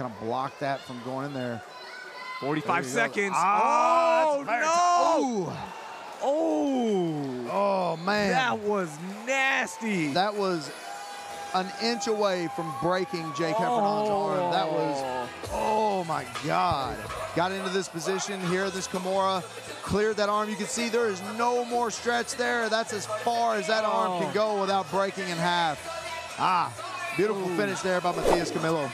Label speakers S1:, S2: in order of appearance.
S1: kind of block that from going in there.
S2: 45
S1: There
S2: seconds.
S1: Ah,
S2: oh,
S1: oh,
S2: no.
S1: Oh.
S2: Oh.
S1: Oh, man.
S2: That was nasty.
S1: That was an inch away from breaking Jake Heffernan's arm. That was, oh. oh my God. Got into this position here, this Kimura, cleared that arm. You can see there is no more stretch there. That's as far as that arm can oh. go without breaking in half. Ah, beautiful finish there by Matthias Camilo.